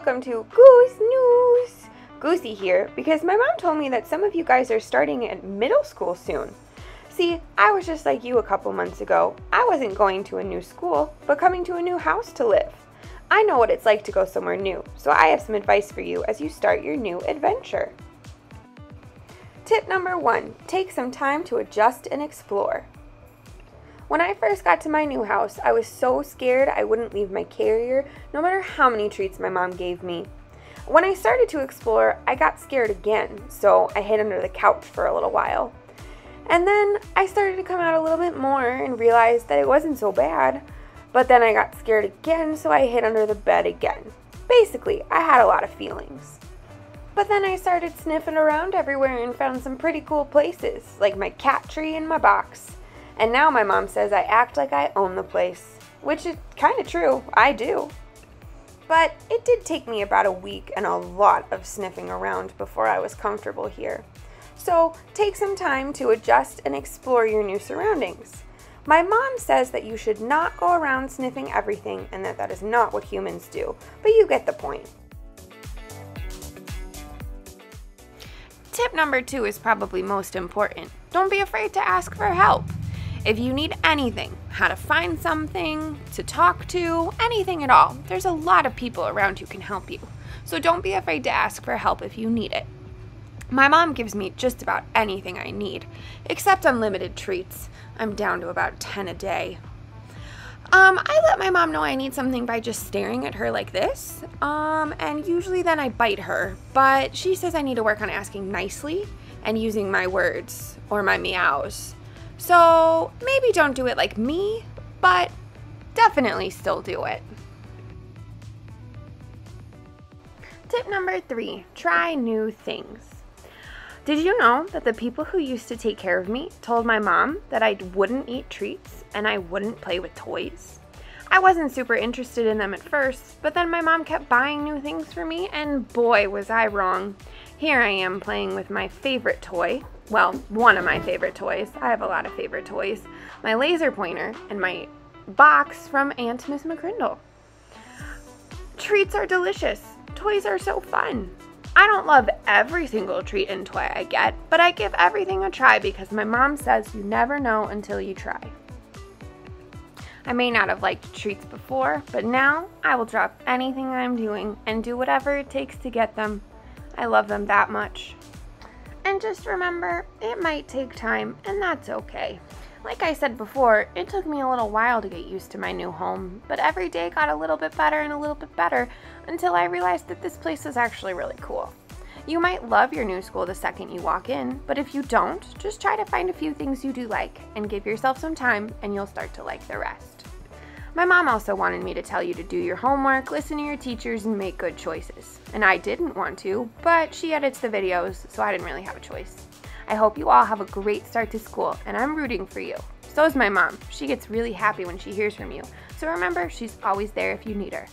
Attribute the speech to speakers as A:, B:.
A: welcome to Goose News. Goosey here because my mom told me that some of you guys are starting at middle school soon. See, I was just like you a couple months ago. I wasn't going to a new school, but coming to a new house to live. I know what it's like to go somewhere new, so I have some advice for you as you start your new adventure. Tip number one take some time to adjust and explore. When I first got to my new house, I was so scared I wouldn't leave my carrier no matter how many treats my mom gave me. When I started to explore, I got scared again, so I hid under the couch for a little while. And then I started to come out a little bit more and realized that it wasn't so bad. But then I got scared again, so I hid under the bed again. Basically, I had a lot of feelings. But then I started sniffing around everywhere and found some pretty cool places, like my cat tree and my box. And now my mom says I act like I own the place, which is kind of true. I do. But it did take me about a week and a lot of sniffing around before I was comfortable here. So take some time to adjust and explore your new surroundings. My mom says that you should not go around sniffing everything and that that is not what humans do, but you get the point. Tip number two is probably most important. Don't be afraid to ask for help. If you need anything, how to find something, to talk to, anything at all, there's a lot of people around who can help you. So don't be afraid to ask for help if you need it. My mom gives me just about anything I need, except unlimited treats. I'm down to about 10 a day. Um, I let my mom know I need something by just staring at her like this. Um, and usually then I bite her, but she says I need to work on asking nicely and using my words or my meows. So maybe don't do it like me, but definitely still do it. Tip number three try new things. Did you know that the people who used to take care of me told my mom that I wouldn't eat treats and I wouldn't play with toys? I wasn't super interested in them at first, but then my mom kept buying new things for me, and boy, was I wrong. Here I am playing with my favorite toy, well, one of my favorite toys. I have a lot of favorite toys. My laser pointer and my box from Aunt Miss McCrindle. Treats are delicious. Toys are so fun. I don't love every single treat and toy I get, but I give everything a try because my mom says you never know until you try. I may not have liked treats before, but now I will drop anything I'm doing and do whatever it takes to get them. I love them that much. And just remember, it might take time, and that's okay. Like I said before, it took me a little while to get used to my new home, but every day got a little bit better and a little bit better until I realized that this place is actually really cool. You might love your new school the second you walk in, but if you don't, just try to find a few things you do like and give yourself some time and you'll start to like the rest. My mom also wanted me to tell you to do your homework, listen to your teachers, and make good choices. And I didn't want to, but she edits the videos, so I didn't really have a choice. I hope you all have a great start to school, and I'm rooting for you. So is my mom. She gets really happy when she hears from you. So remember, she's always there if you need her.